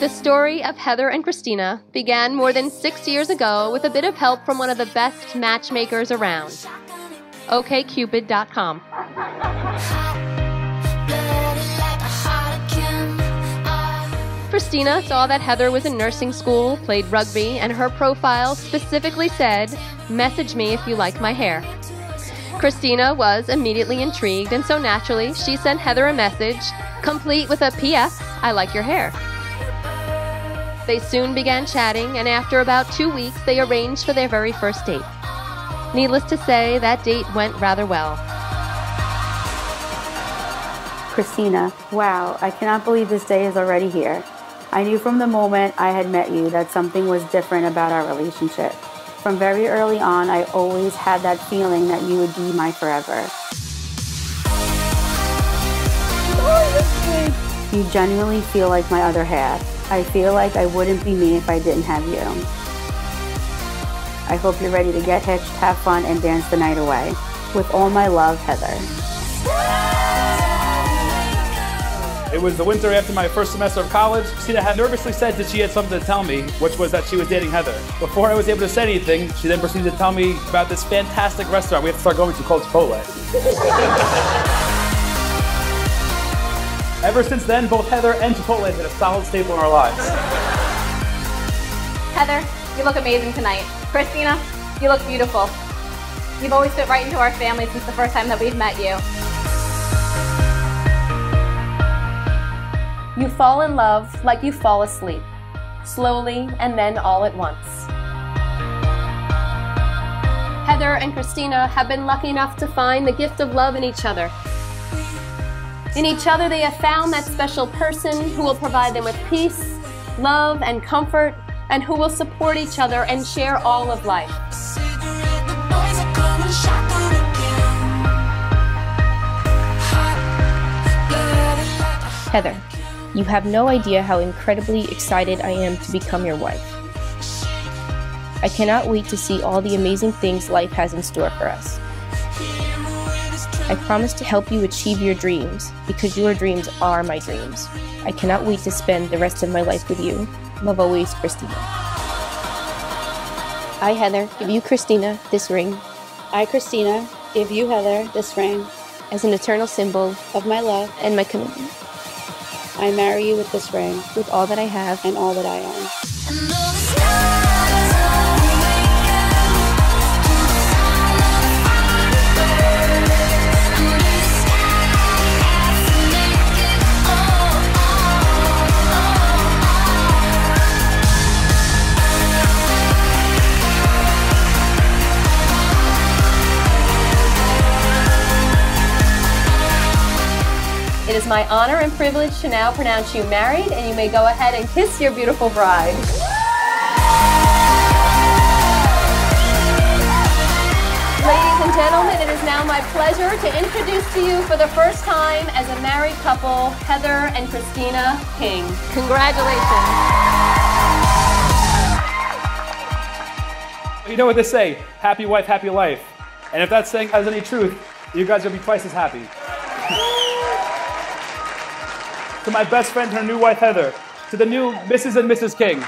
The story of Heather and Kristina began more than six years ago with a bit of help from one of the best matchmakers around. OKCupid.com. Kristina saw that Heather was in nursing school, played rugby, and her profile specifically said, Message me if you like my hair. Kristina was immediately intrigued, and so naturally, she sent Heather a message, complete with a P.S. I like your hair. They soon began chatting, and after about two weeks, they arranged for their very first date. Needless to say, that date went rather well. Kristina, wow, I cannot believe this day is already here. I knew from the moment I had met you that something was different about our relationship. From very early on, I always had that feeling that you would be my forever. You genuinely feel like my other half. I feel like I wouldn't be me if I didn't have you. I hope you're ready to get hitched, have fun, and dance the night away. With all my love, Heather. It was the winter after my first semester of college. Kristina had nervously said that she had something to tell me, which was that she was dating Heather. Before I was able to say anything, she then proceeded to tell me about this fantastic restaurant we have to start going to called Chipotle. Ever since then, both Heather and Chipotle have been a solid staple in our lives. Heather, you look amazing tonight. Kristina, you look beautiful. You've always fit right into our family since the first time that we've met you. You fall in love like you fall asleep, slowly and then all at once. Heather and Kristina have been lucky enough to find the gift of love in each other. In each other, they have found that special person who will provide them with peace, love, and comfort, and who will support each other and share all of life. Heather, you have no idea how incredibly excited I am to become your wife. I cannot wait to see all the amazing things life has in store for us. I promise to help you achieve your dreams because your dreams are my dreams. I cannot wait to spend the rest of my life with you. Love always, Kristina. I, Heather, give you, Kristina, this ring. I, Kristina, give you, Heather, this ring as an eternal symbol of my love and my commitment. I marry you with this ring, with all that I have and all that I am. It is my honor and privilege to now pronounce you married, and you may go ahead and kiss your beautiful bride. Ladies and gentlemen, it is now my pleasure to introduce to you for the first time as a married couple, Heather and Kristina King. Congratulations. You know what they say, happy wife, happy life. And if that saying has any truth, you guys will be twice as happy to my best friend, her new wife Heather, to the new Mrs. and Mrs. King.